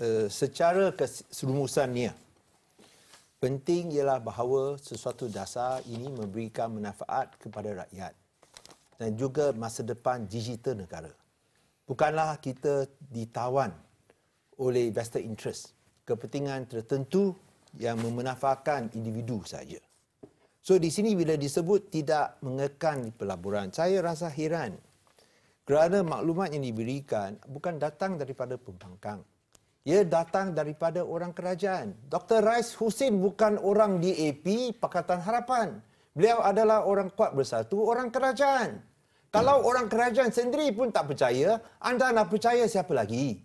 uh, secara keserumusannya penting ialah bahawa sesuatu dasar ini memberikan manfaat kepada rakyat dan juga masa depan digital negara. Bukanlah kita ditawan oleh investor interest, kepentingan tertentu yang memanfaatkan individu saja. So di sini bila disebut tidak mengekang pelaburan, saya rasa heran. Kerana maklumat yang diberikan bukan datang daripada pembangkang. Ia datang daripada orang kerajaan. Dr. Rais Hussein bukan orang DAP Pakatan Harapan. Beliau adalah orang kuat bersatu, orang kerajaan. Kalau orang kerajaan sendiri pun tak percaya, anda nak percaya siapa lagi?